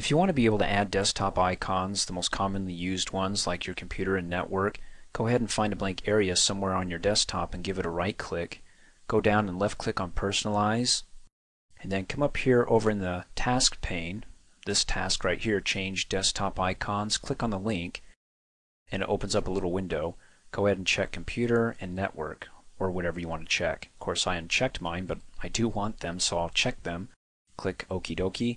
If you want to be able to add desktop icons, the most commonly used ones like your computer and network, go ahead and find a blank area somewhere on your desktop and give it a right click. Go down and left click on personalize and then come up here over in the task pane. This task right here change desktop icons click on the link and it opens up a little window. Go ahead and check computer and network or whatever you want to check. Of course I unchecked mine but I do want them so I'll check them. Click okie dokie